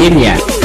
Armenia.